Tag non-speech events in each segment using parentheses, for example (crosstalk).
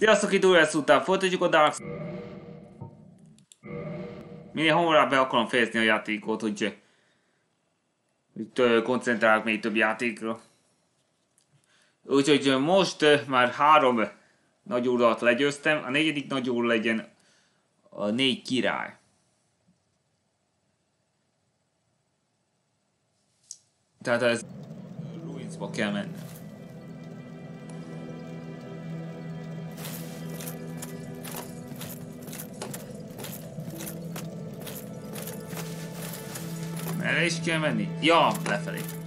Sziasztok, itt újra után folytatjuk a Dark Minél hamarabb be akarom fejezni a játékot, hogy itt koncentrálok még több játékra. Úgyhogy most már három nagy urat legyőztem, a negyedik nagy úr legyen a négy király. Tehát ez Ruinsba kell mennem. Merre is kell menni? Ja, lefelé.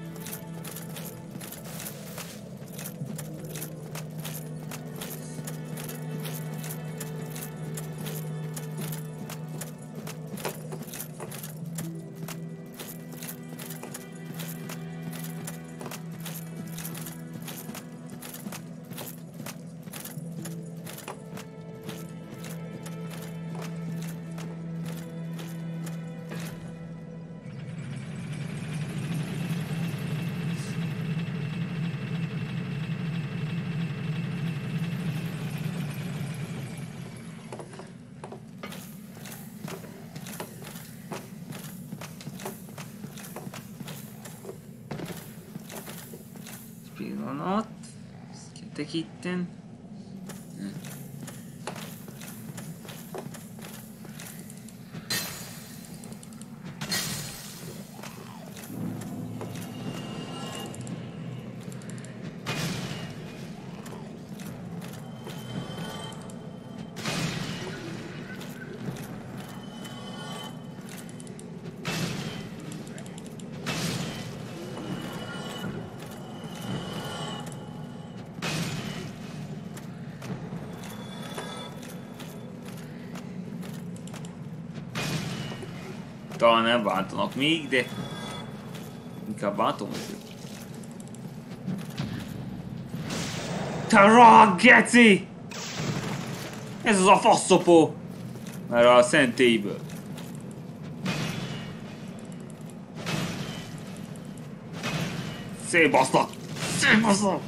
Keaton. Talán nem váltanak még, de inkább váltom őket. Te geci! Ez az a faszopó! Mert a szentélyből. Szébasztak! Szébasztak!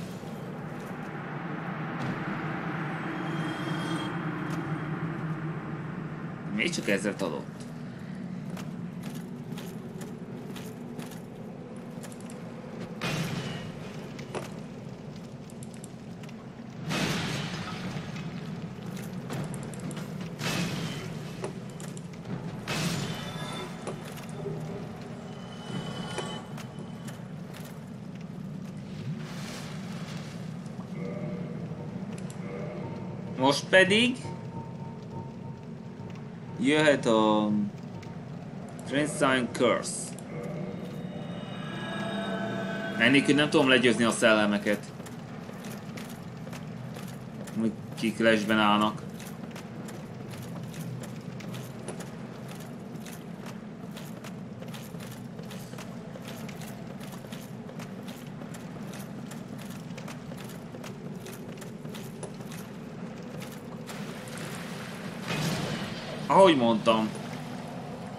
Még csak ezzel adott. Pedig jöhet a Transign Curse. Ennélkül nem tudom legyőzni a szellemeket. Kik lesben állnak. Ahogy mondtam,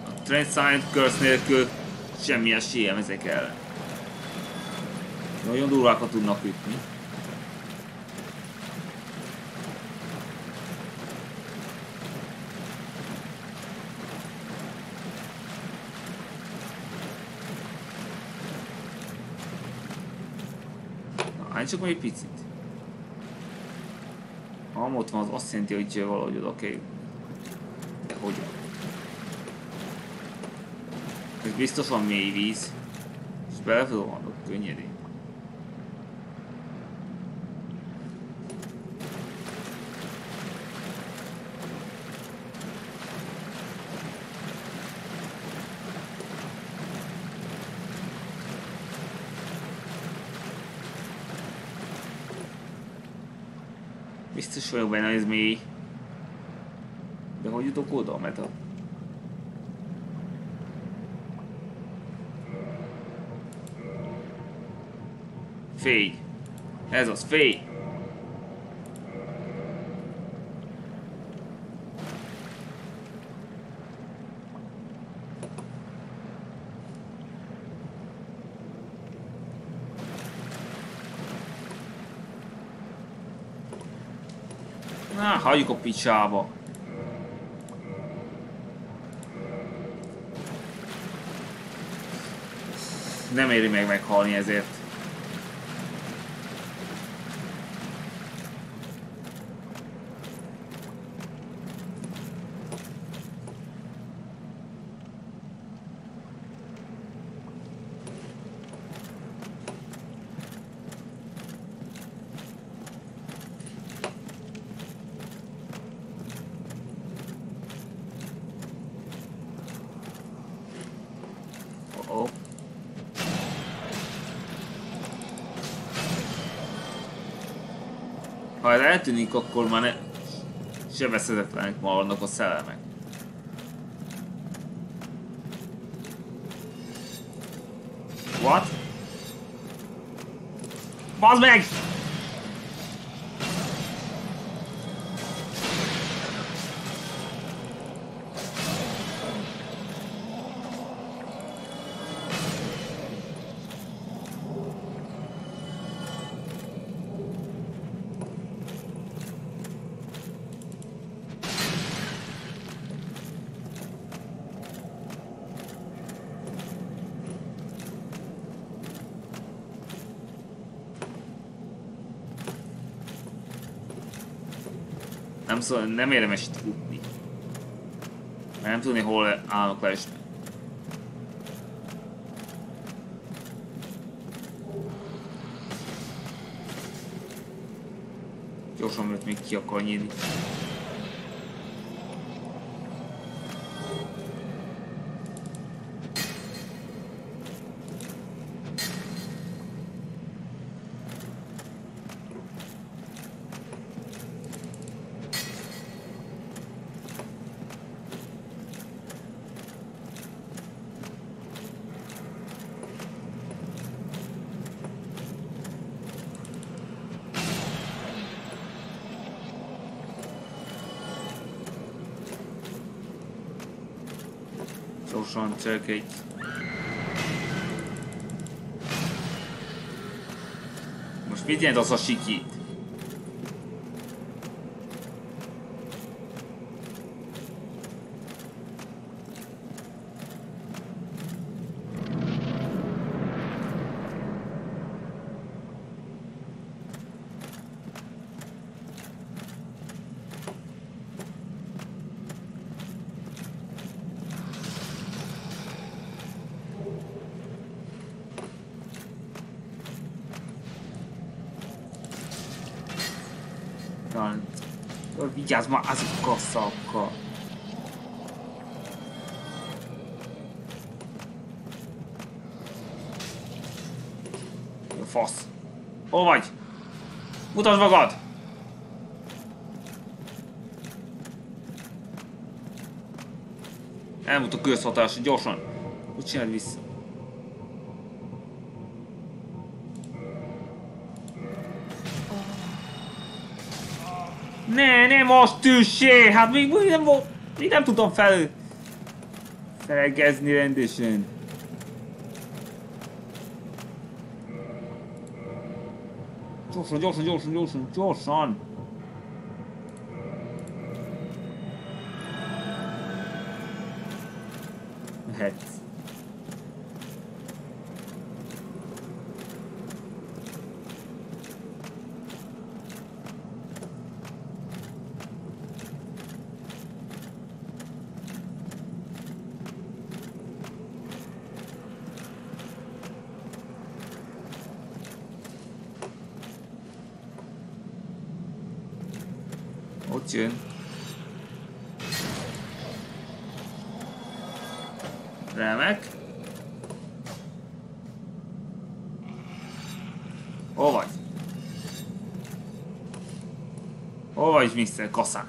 a Transcend Curse nélkül semmi esélyem ezek ellen. Nagyon durvákat tudnak ütni. Na, csak még picit. Ha ott van, az azt jelenti, hogy valahogy oda kell hogy Ez biztos van mély víz. És belefölvannak könnyedén. Biztos vagyok benne, ez mély. De hogy jutok oda, mert a... Fény. Ez az, fény. Na, hagyjuk a picsába. Nem éri meg meghalni ezért. Oh. Ha ez eltűnik, akkor már ne... sebezhetetlenek maradnak a szellemek. What? Bazd meg! Nem, szó, nem érdemes itt futni. Mert nem tudni, hol állnak leesni. Gyorsan, mert még ki akar nyílni. Cselekedj. Most mit jelent az a sikít? Talán... Vigyázz már azokkal a szakkal. Fasz. Hol vagy? Mutasd magad! Elmúlt a közhatás, gyorsan. Hogy csináld vissza? Ne, ne most tüssé! Hát még, nem volt... Még nem tudom fel... Felgezni rendesen. Gyorsan, gyorsan, gyorsan, gyorsan, gyorsan! Mehetsz. Ott jön. Remek. Hol vagy? Hol vagy,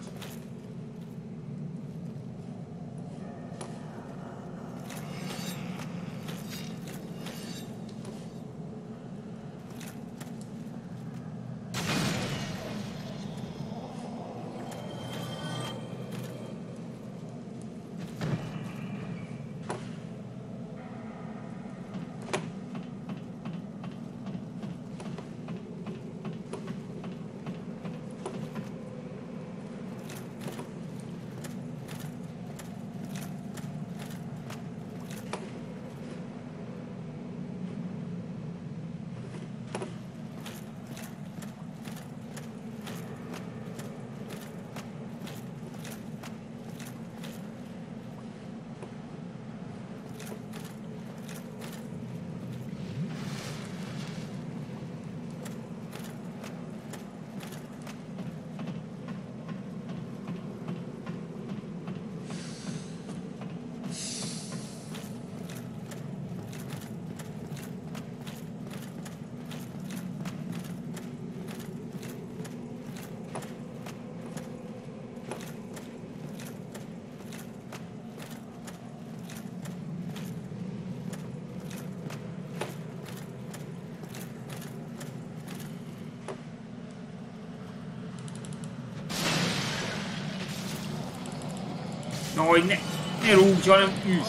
Kaszán? Jaj, ne, ne rúgj, hanem üss.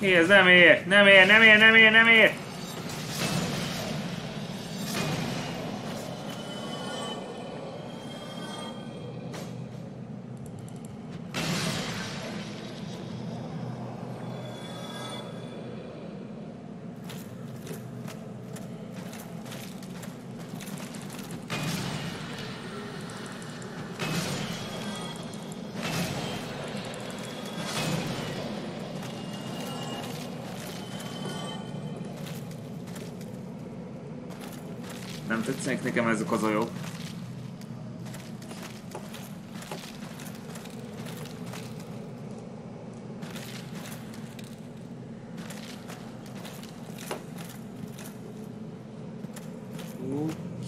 Mi ez nem ér, nem ér, nem ér, nem ér, nem ér. Tetszenek nekem ezek az ajok.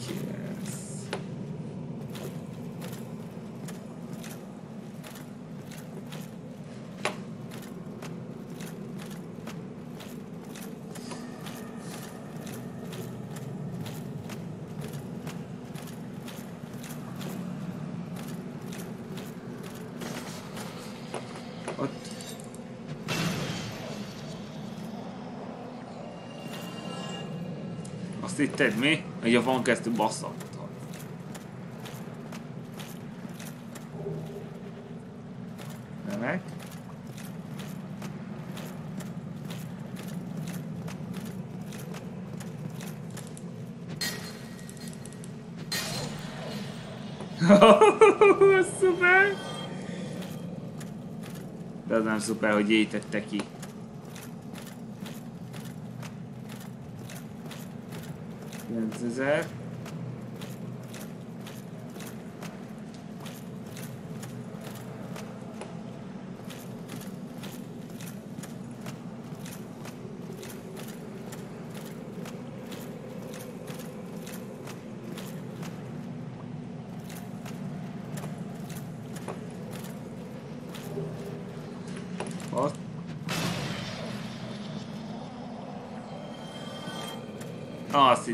Yes. Ott. Azt hitted mi? Hogy a van kezdő bassza. Remek. (laughs) Szuper! De az nem szuper, hogy étette ki. Kilencezer. Azt.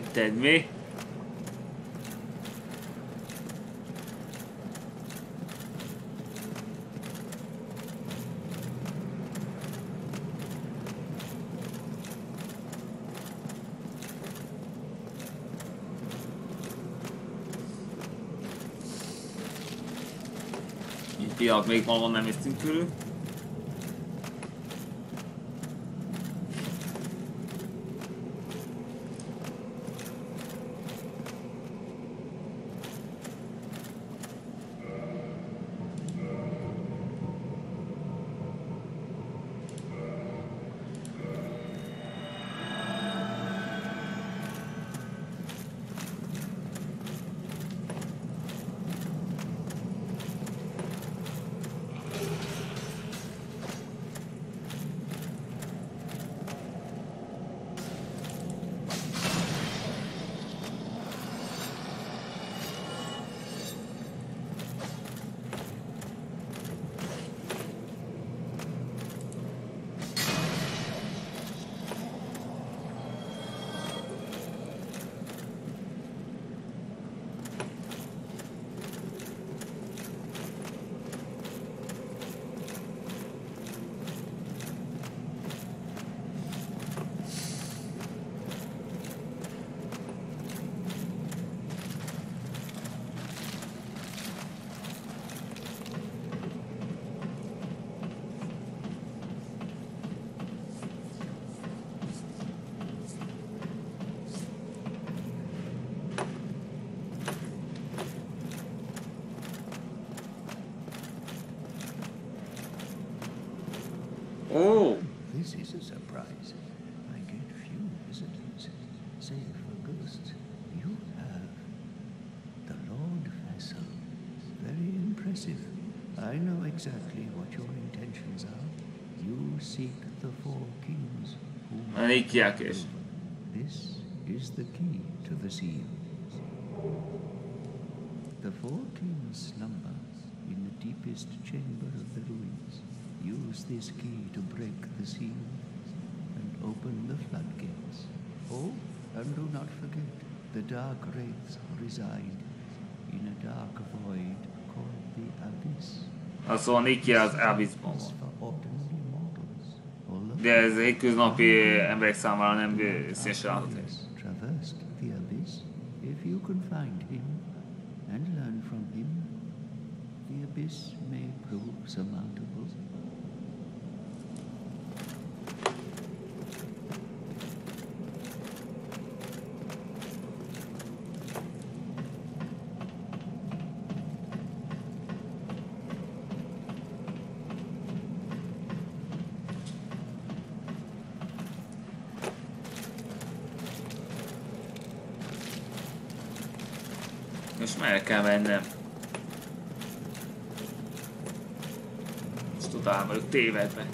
Hitted mi? Egy pillanat, még valahol nem néztünk körül. I know exactly what your intentions are. You seek the four kings who elég. This is the key to the seals. The four kings slumber in the deepest chamber of the ruins. Use this key to break the seals and open the floodgates. Oh, and do not forget, the dark wraiths reside in a dark void szóval Nicky az Abyssban van. De ez hétköznapi emberek számára nem színesen adott. Most merre kell mennem? Most totál vagyok tévedve.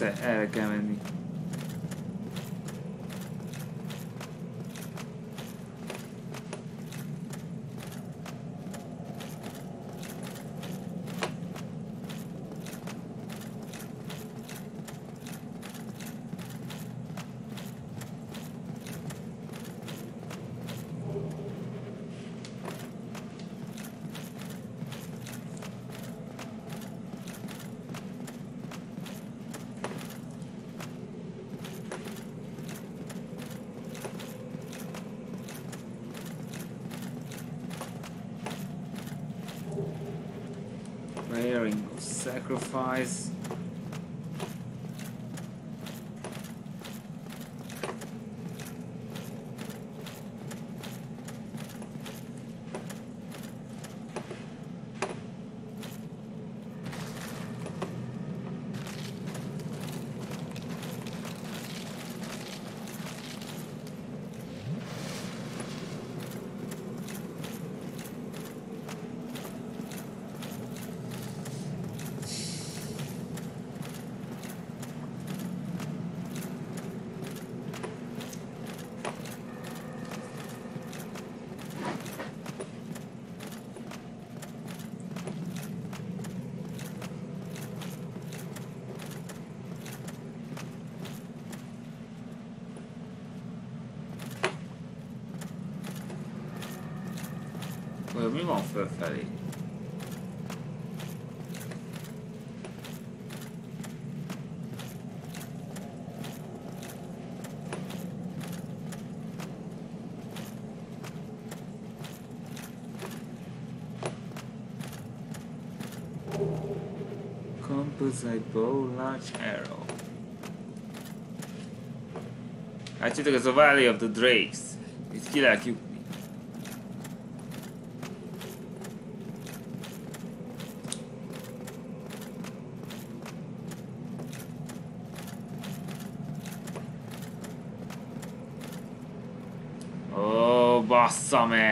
Ja persze, erre kell identifies Vajon mi van fölfelé? Composite bow, large arrow. Látjátok, ez a Valley of the Drakes. Itt ki lehet jutni. some eh?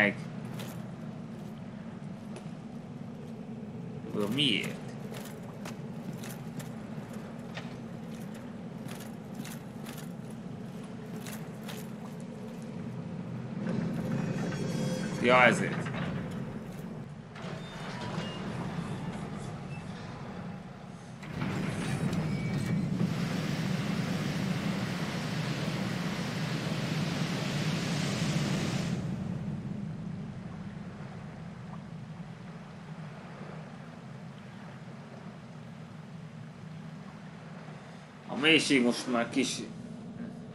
Mélység most már kis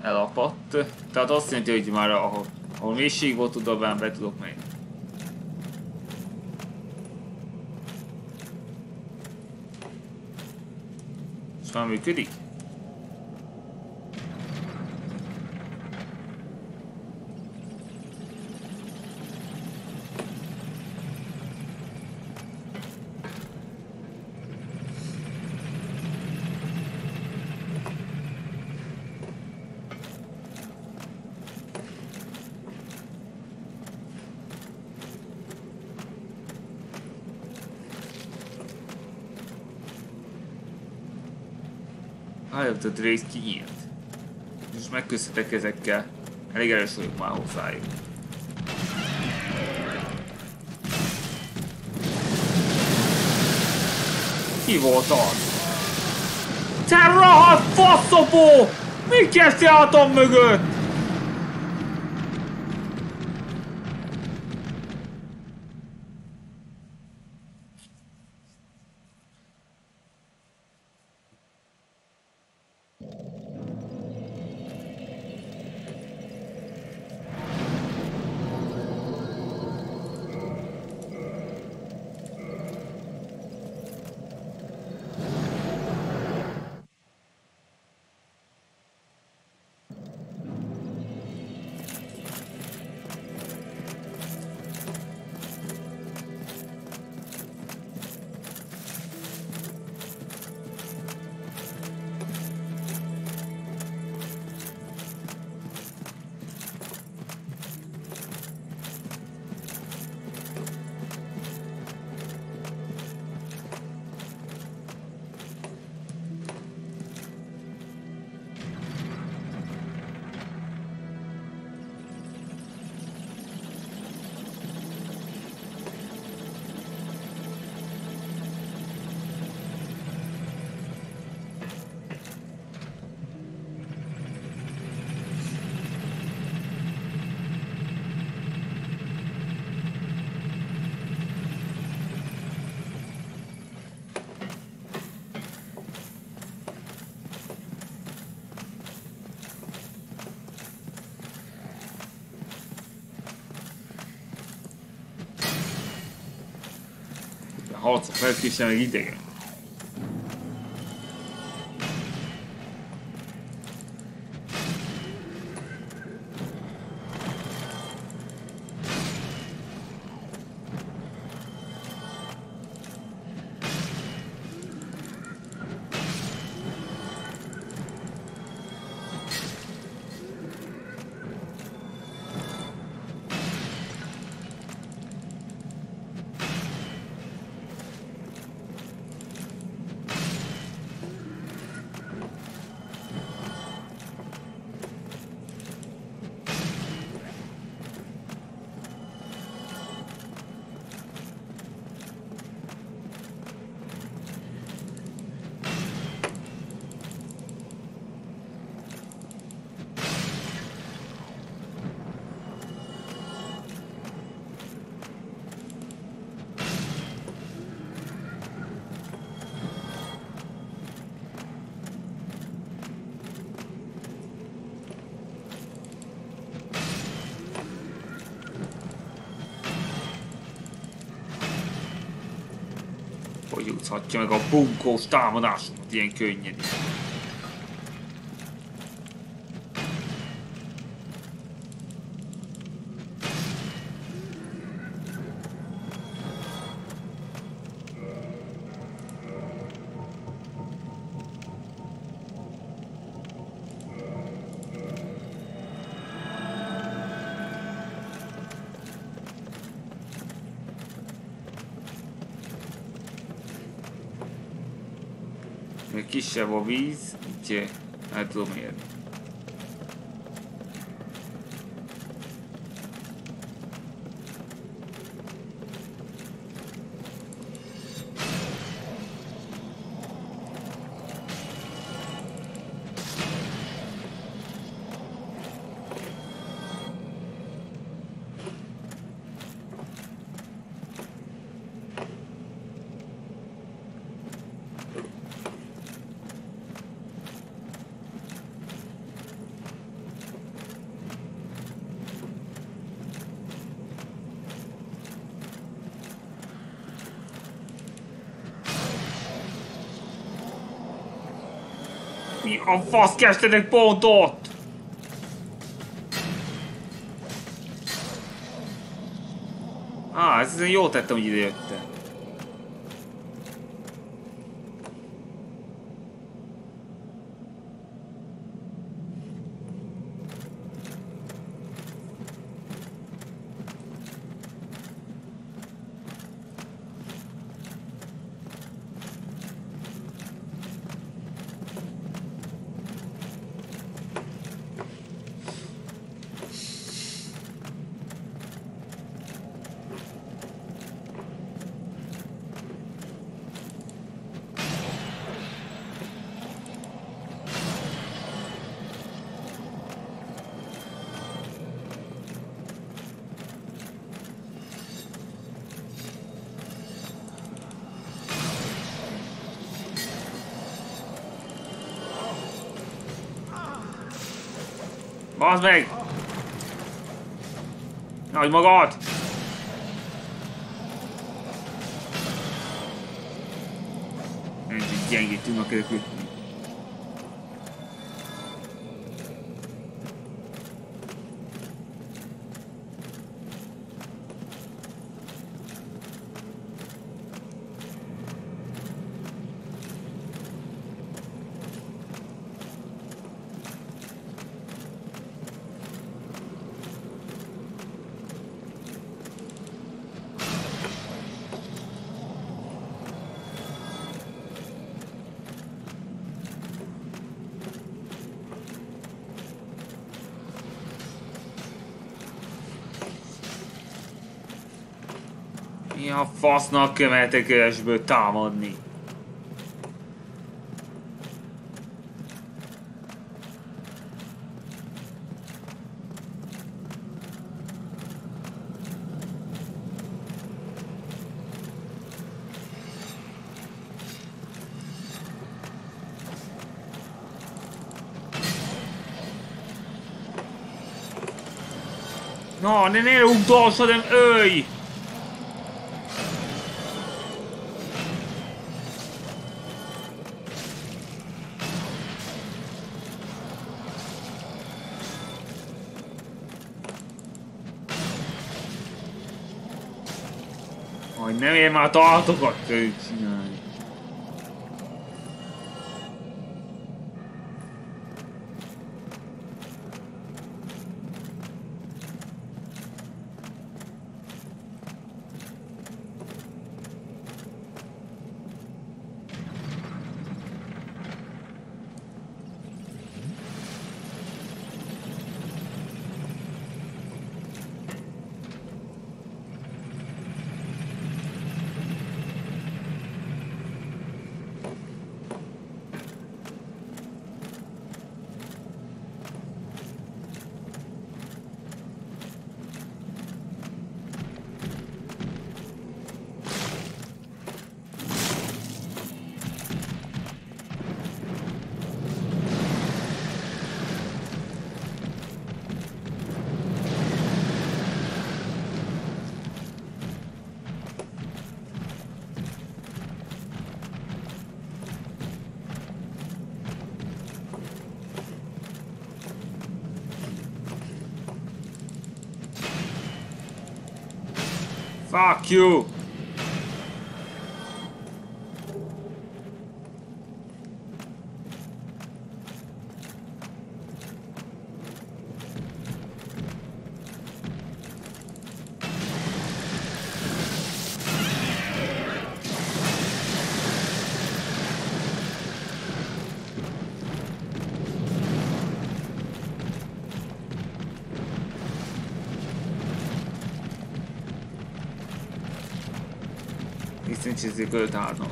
elapadt, tehát azt jelenti, hogy már ahol, ahol mélység volt, oda be, tudok menni. És már működik? The Race kinyílt. És megköszöntek ezekkel. Elég erős vagyok már hozzájuk. Ki volt az? Te rohadt faszopó! Mi kezdte hátam mögött? Harcok felkészül meg idegen. hogy úszhatja meg a bunkós támadásomat ilyen könnyedén. Kisebb a víz, úgyhogy el tudom érni. A fasz kezdtenek pont ott? Á, ez jó tettem, hogy ide jöttem. Bazd meg! Nagy magad! Egy gyengítünk a kökül. Mi a fasznak követek esből támadni? No, ne ne utolsó, nem ölj! Nem ér már tartokat Fuck you! ci zigortano.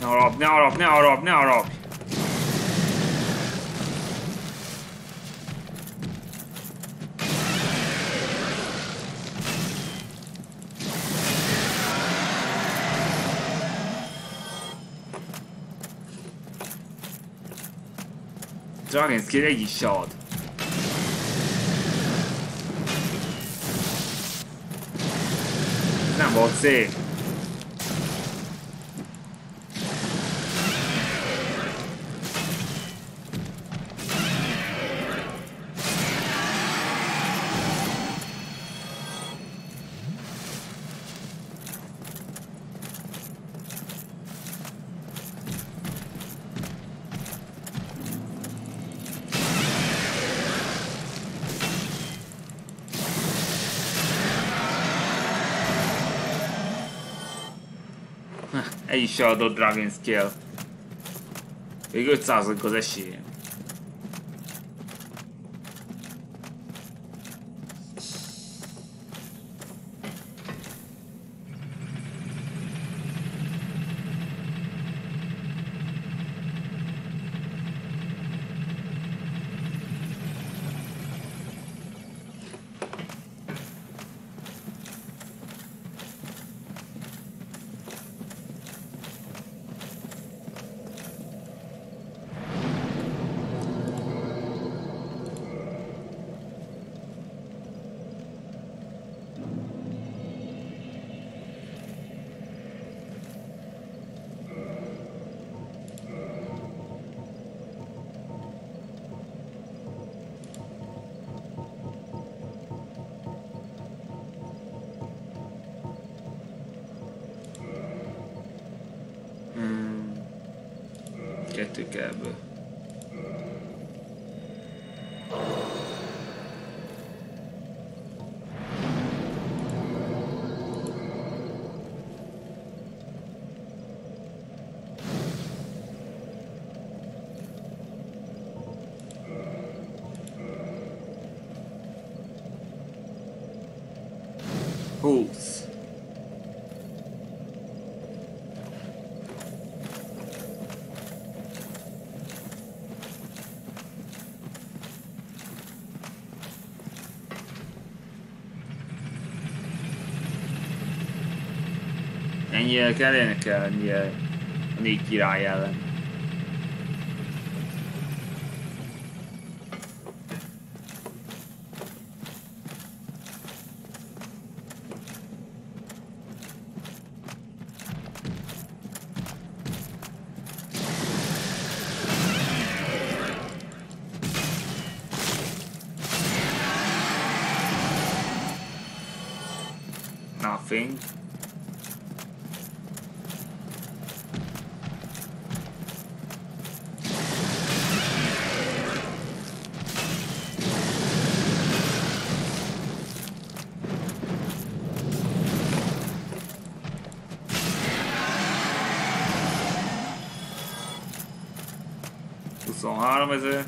Ne rob, ne rob, ne rob, ne rob. Dragon's egy is se ad. Nem volt szép. Egy is se adott Dragon Scale. Még 500 az esélye. Ennyire kell ennyire a négy király ellen. teilweise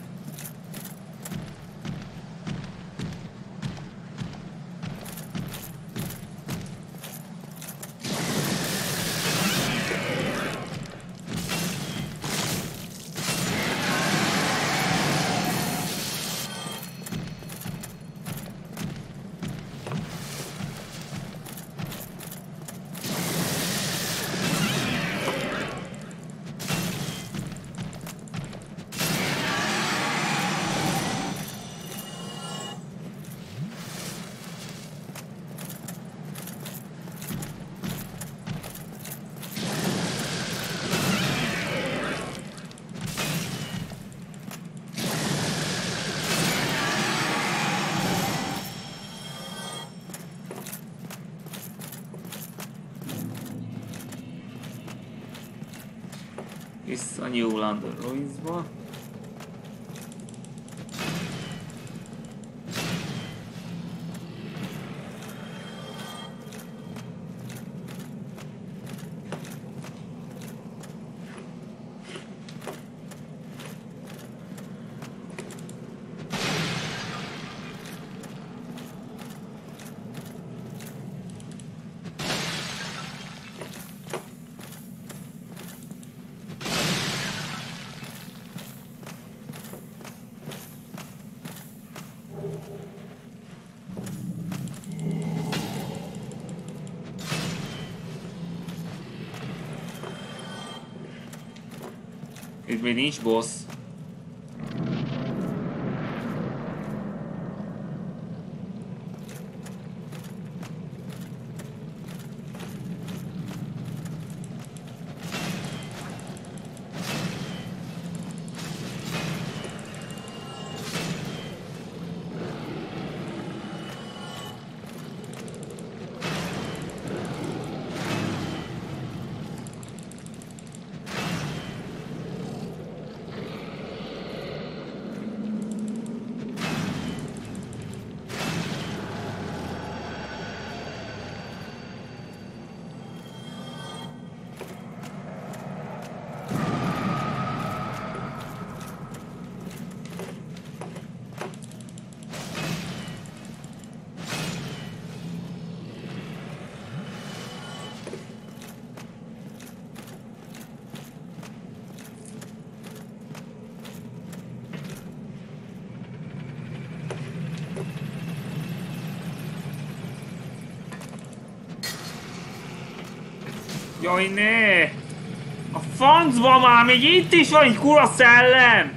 Itt még nincs boss. Jaj, ne! A francba már, még itt is van egy kura szellem!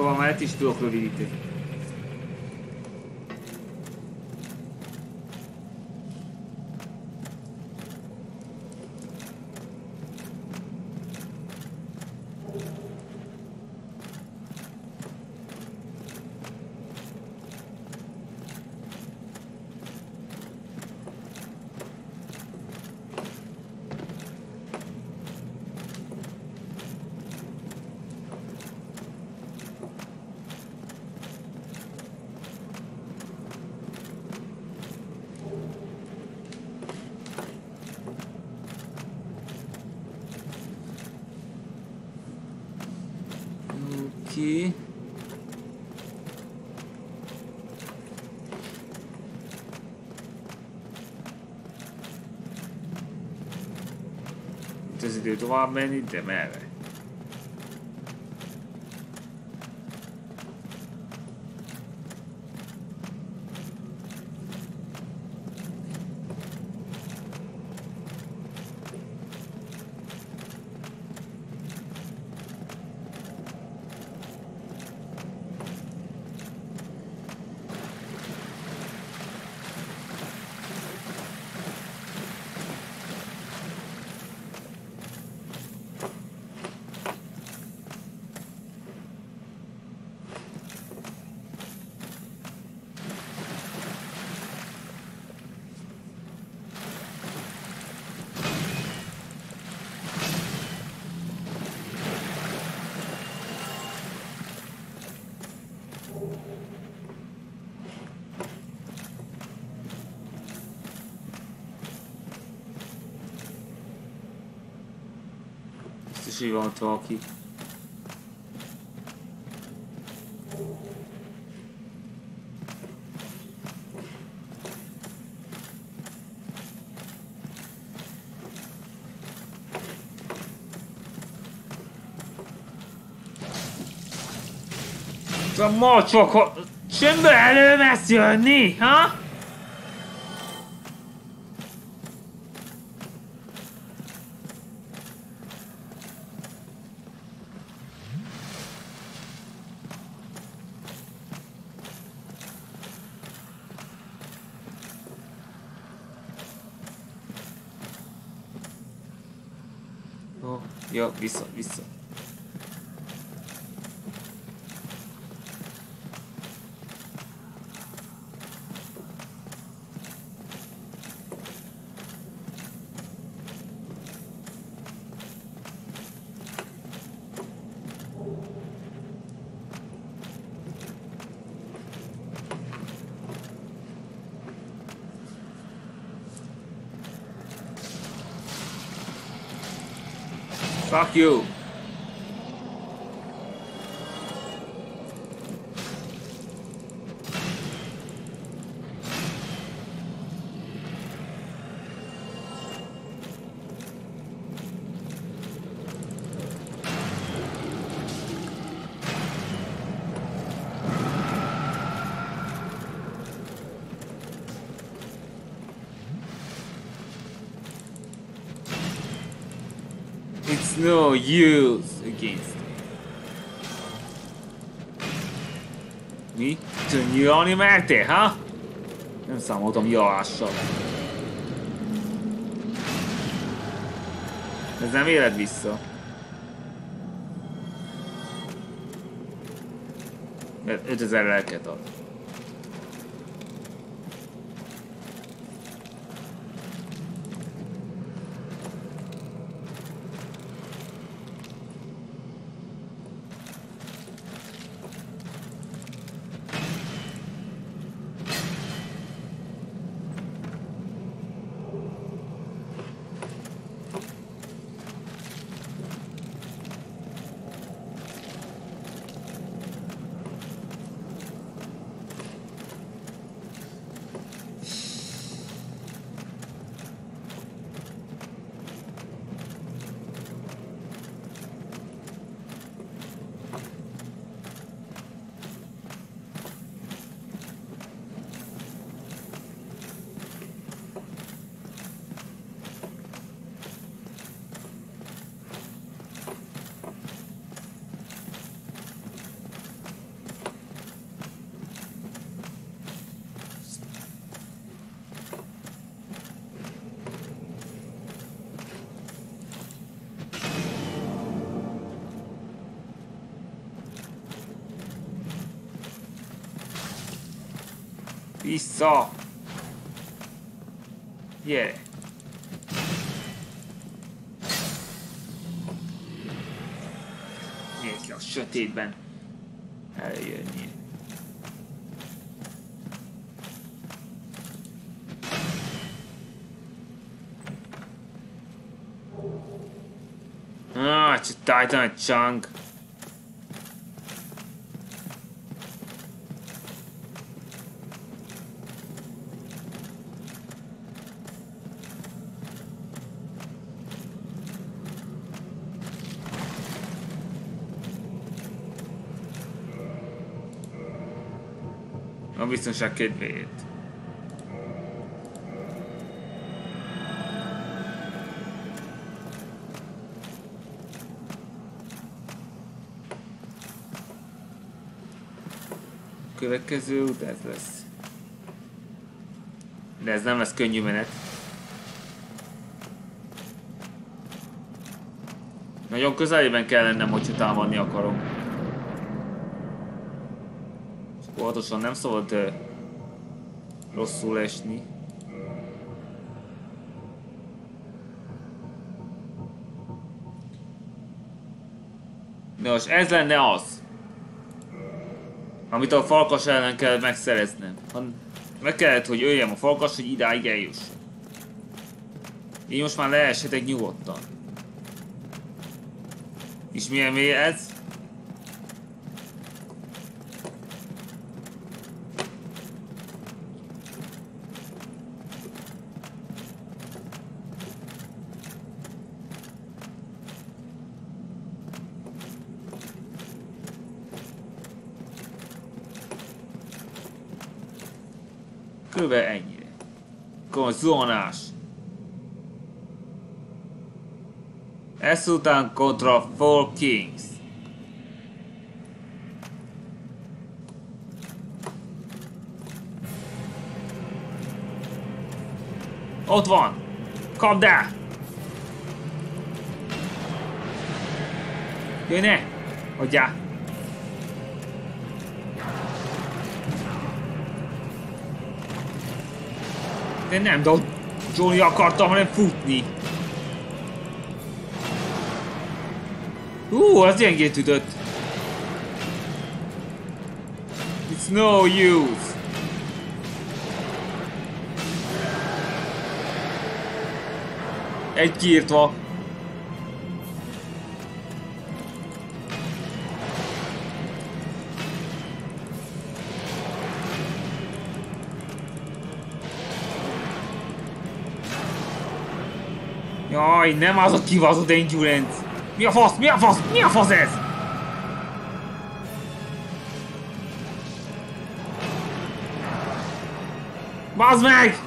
Szóval már is tudok rövidíteni. Tomar bem de merda. Biztos, hogy van valaki. Ma csak csömbbe elővesz jönni, ha? Fuck you. No use against me. Mi? Nyílni mertél, ha? Nem számoltam javással. Ez nem éled vissza. Mert 5000 lelket ad. Vissza! Gyere! Miért kell a sötétben eljönni? Ah, it's a titan chunk. Biztonság kedvéért. Következő út ez lesz. De ez nem lesz könnyű menet. Nagyon közelében kell lennem, hogyha támadni akarom. Óvatosan nem szabad uh, rosszul esni. Nos, ez lenne az. Amit a falkas ellen kell megszereznem. Meg kellett, hogy öljem a falkas, hogy idáig eljuss. Így most már leeshetek nyugodtan. És milyen mély ez? Körülbelül ennyire. Konzonás. Ezután kontra Four Kings. Ott van! Kapd el! Jöjj ne! Hagyjál! De nem Johnny akartam, hanem futni. Ú, az gyengét ütött. It's no use. Egy kiírtva. Jaj, nem az a kivaszott endurance! Mi a fasz? Mi a fasz? Mi a fasz ez? Bazd meg!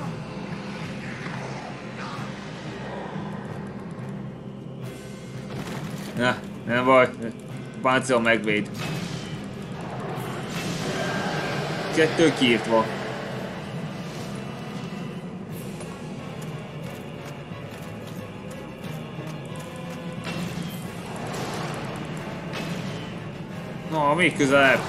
Na, nem baj. Páncél megvéd. Kettő kiírtva. Na, még közelebb.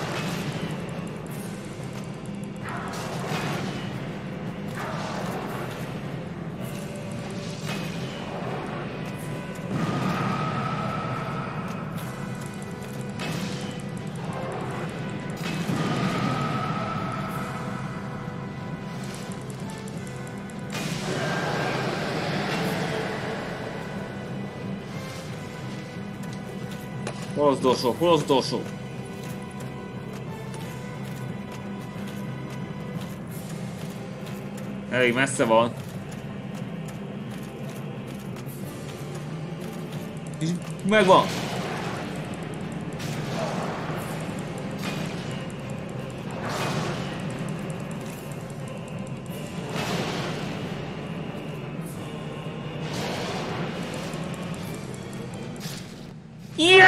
Hol az utolsó? Hol az utolsó? Elég messze van. És megvan. Ja!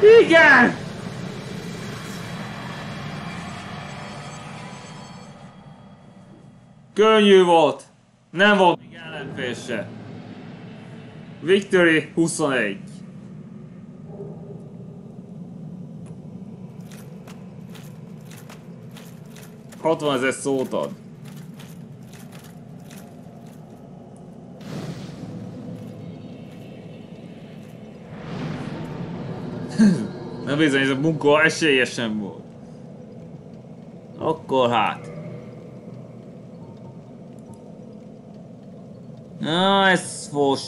(laughs) Igen! Könnyű volt! Nem volt még ellenfél. Victory 21. 60 ezer szót ad. Na bizony, ez a munka esélyesen volt. Akkor hát. Na, ez fos.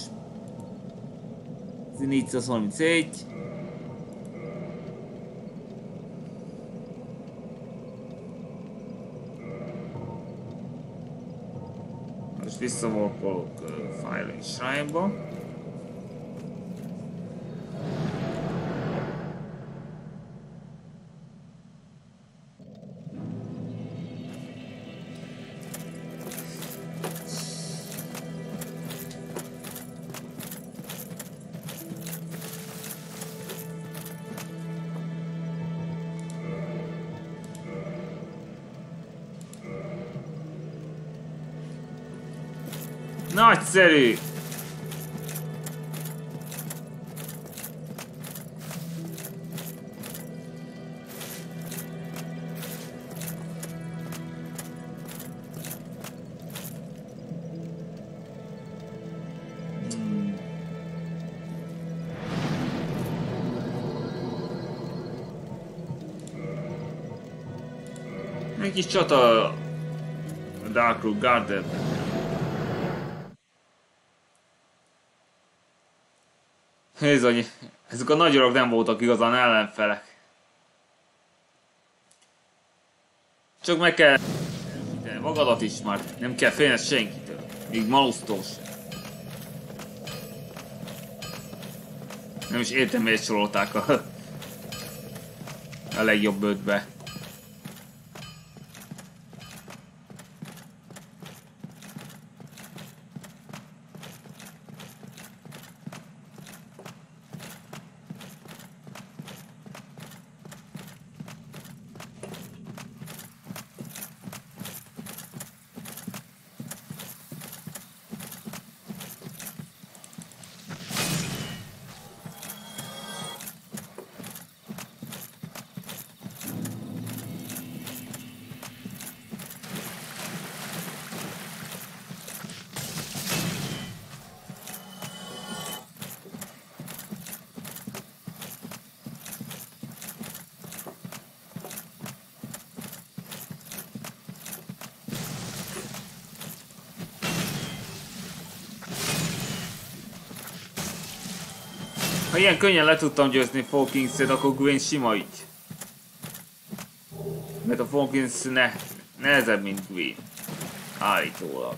Zinica 31. Most visszavolkolok uh, Fire Shrine-ba. Nagyszerű! Egy kis csata a Darkroot Garden. Bizony, ezek a nagyok nem voltak igazán ellenfelek. Csak meg kell erősíteni magadat is már, nem kell félned senkitől, még malusztól Nem is értem, miért sorolták a, a legjobb ötbe. Ha könnyen le tudtam győzni Falkins-et, akkor Gwen sima így. Mert a Falkins ne, nehezebb, mint Gwen. Állítólag.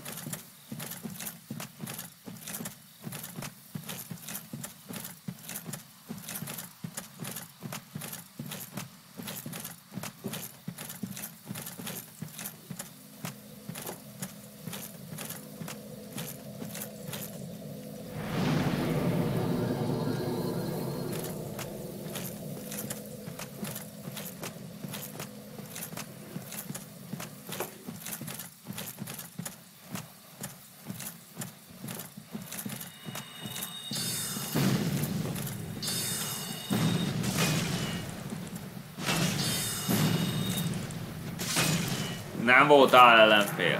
Nem voltál ellenfél.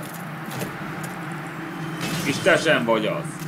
És vagy az.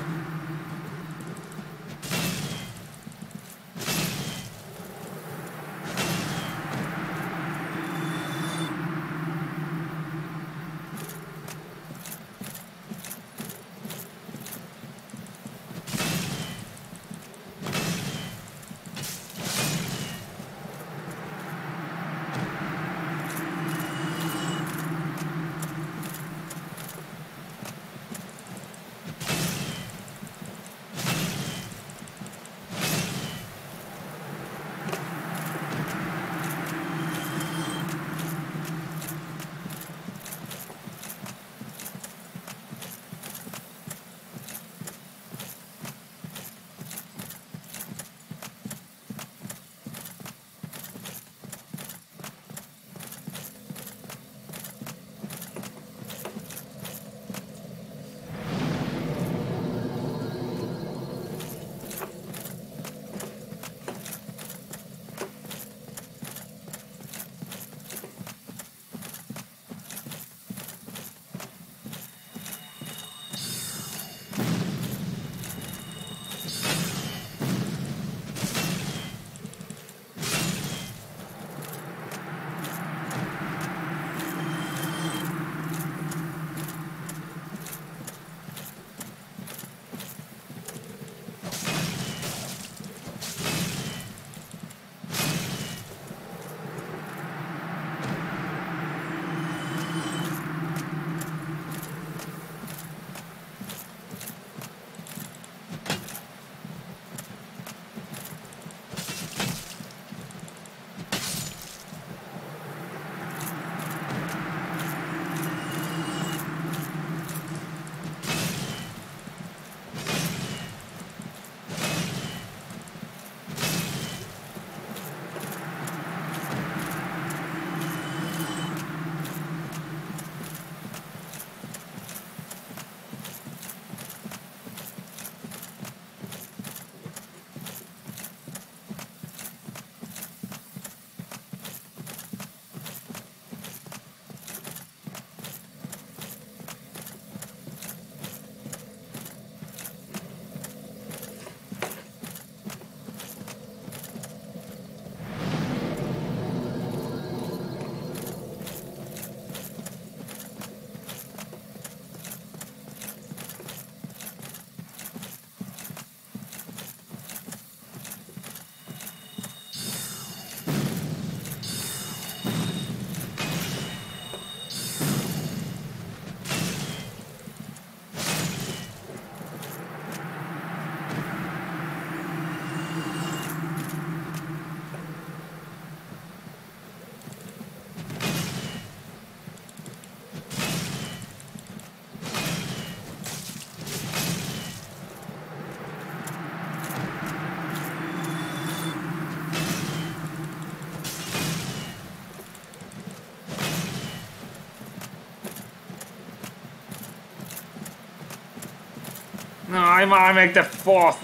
Állj már meg, te fasz!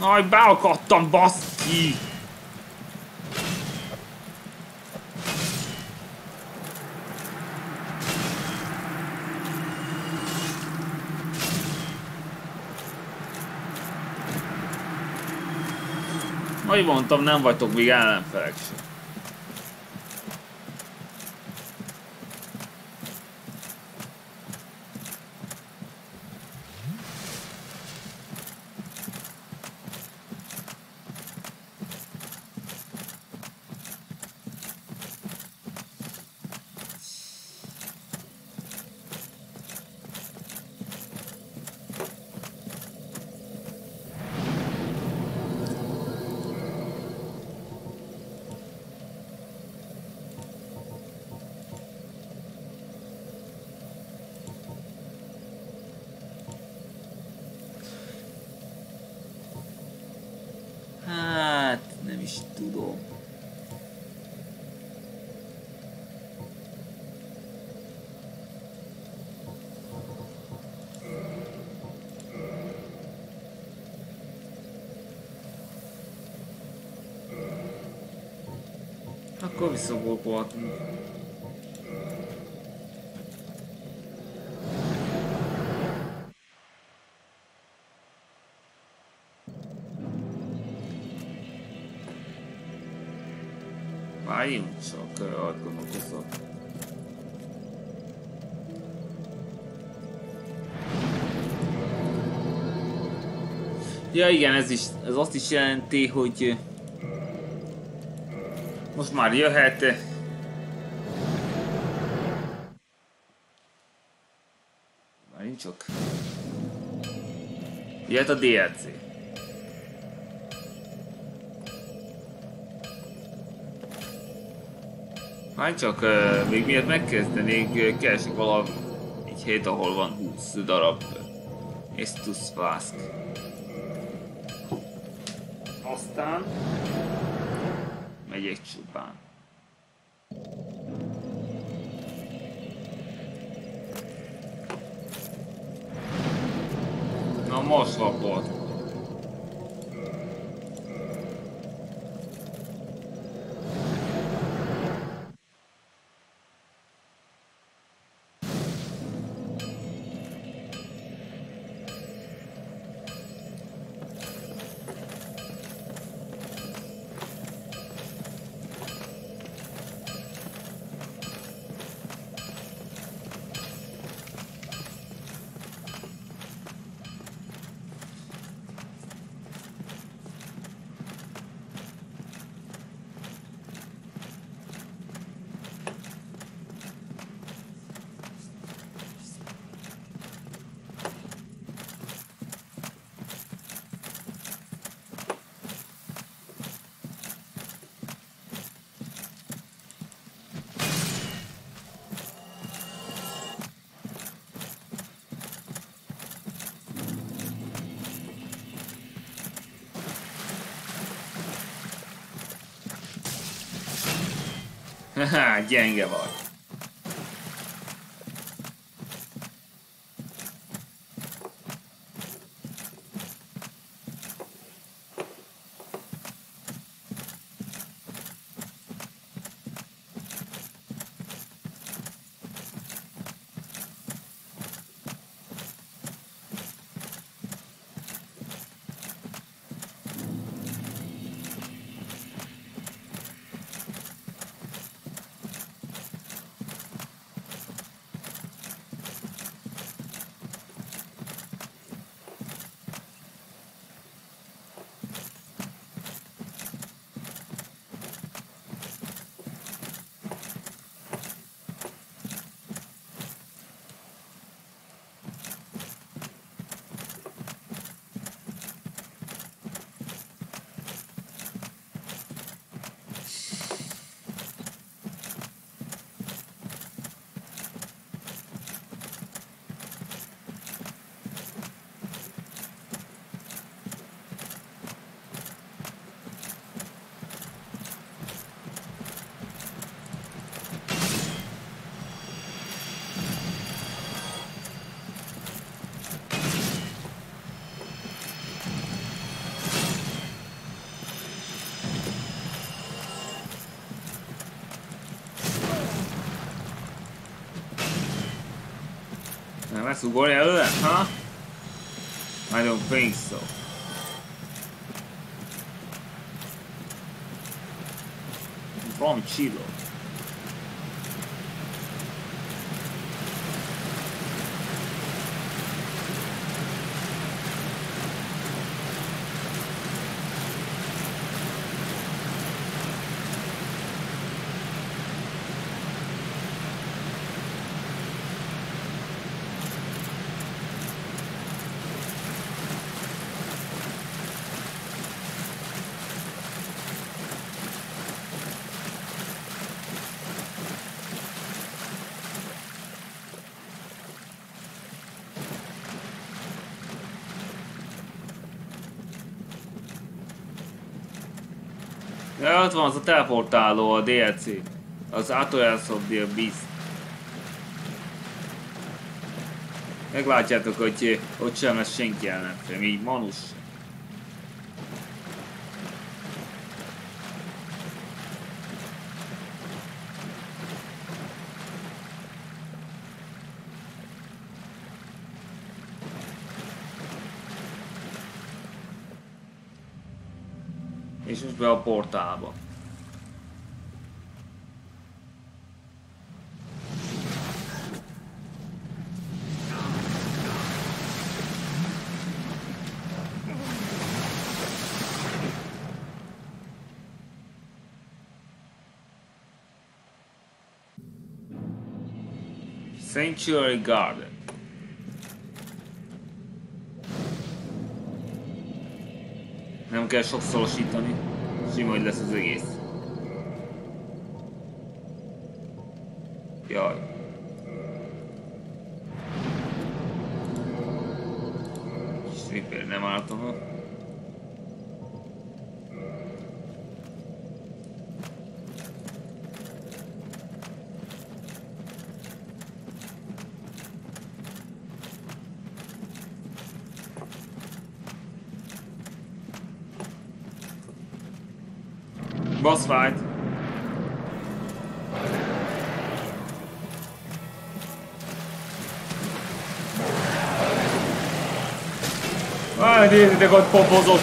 Aj, beakadtam, baszki! Ahogy mondtam, nem vagytok még ellenfelek sem. Akkor visszagolkolhatunk. Várjunk csak, azt gondolkozok. Ja igen, ez is, ez azt is jelenti, hogy most már jöhet. Várjunk csak. Jöhet a DLC. Hát csak uh, még miért megkezdenék, uh, keresek valahol egy hét, ahol van 20 darab Estus Flask. Aztán megyek csupán. Na most lapott. Haha, gyenge vagy. to worry about that, huh? I don't think so. From Chilo. Ott van az a teleportáló, a DLC. Az Atoyas of the Beast. Meglátjátok, hogy ott sem lesz senki ellenfél, így manus. Most be a portálba. Sanctuary Garden. Nem kell sokszorosítani, sima, hogy lesz az egész. Jaj. Repair nem álltam ott. Nézzétek, ott popozott.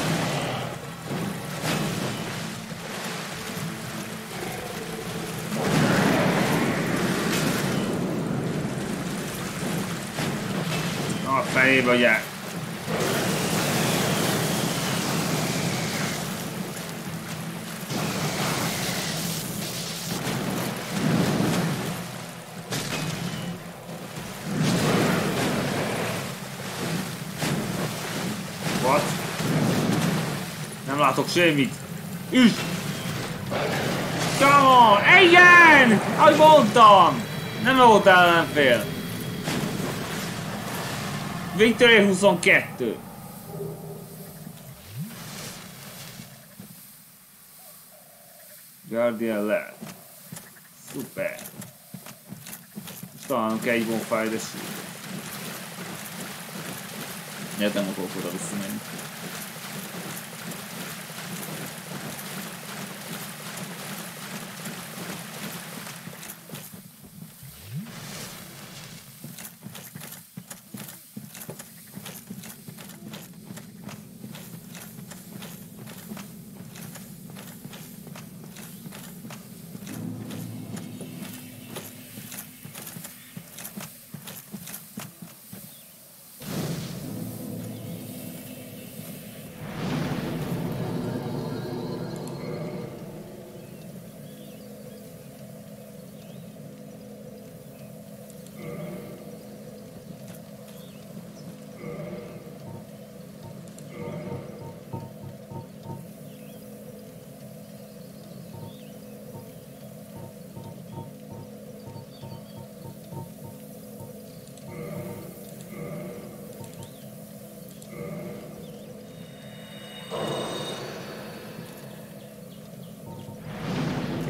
A fejébe, ugye. What? Nem látok semmit. Üss! Come on! Igen! Ahogy mondtam! Nem volt ellenfél. Victory 22. Guardian lehet. Szuper. Találunk egy bonfire, de sűrű. Ja, nem akarok oda visszamenni.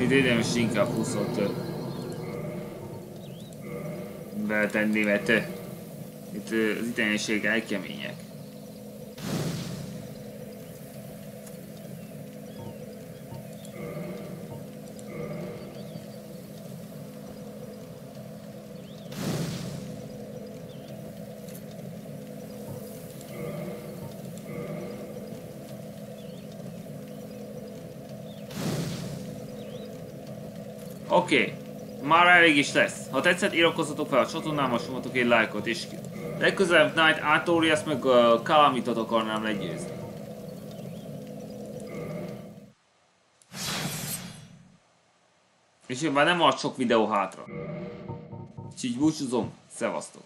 Itt érdemes inkább 25 beletenni, mert itt az idegenségek elkemények. Elég is lesz. Ha tetszett, iratkozzatok fel a csatornámra, somatok egy lájkot, és legközelebb Night Artorias meg a Calamitot akarnám legyőzni. És én már nem maradt sok videó hátra. Így búcsúzom, szevasztok!